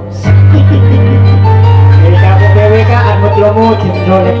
BWK BWK anut lomo jendrolek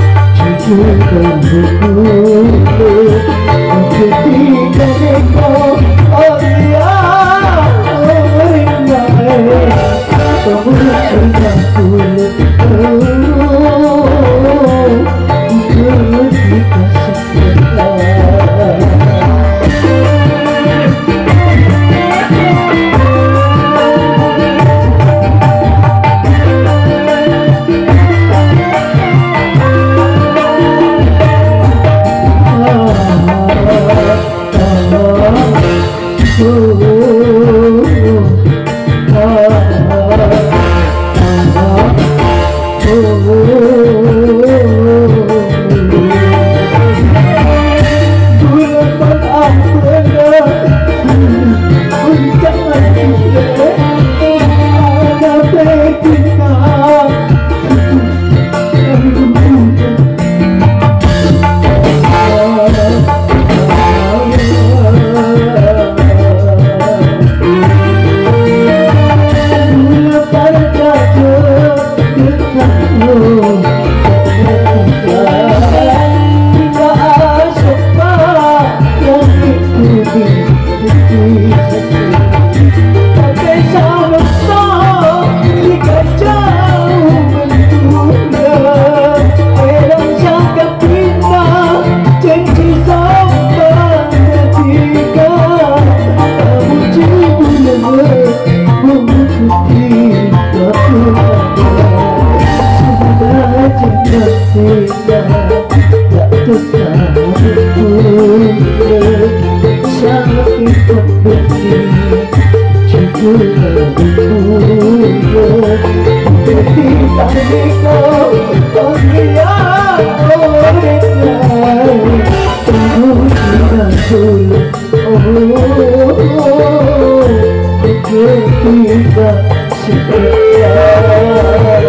you am to Sehingga tak tukar Bunda Cantik seperti Cukuplah Bunda Tapi tak dikau Kau dia Tiba-tiba seperti